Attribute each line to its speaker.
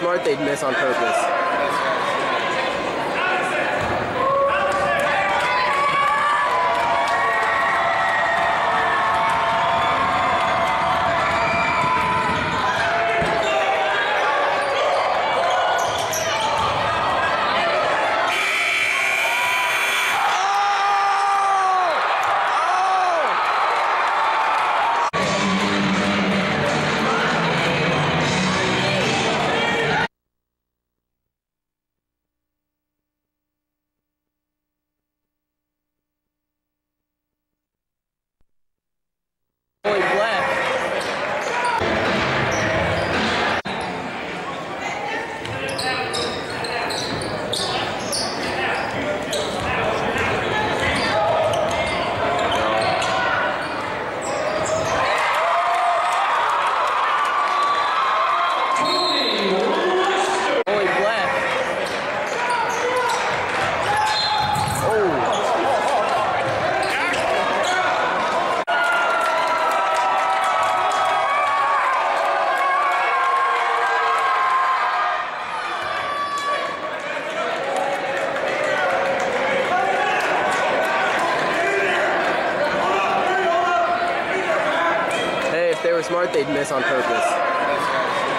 Speaker 1: smart, they'd miss on purpose. smart, they'd miss on purpose.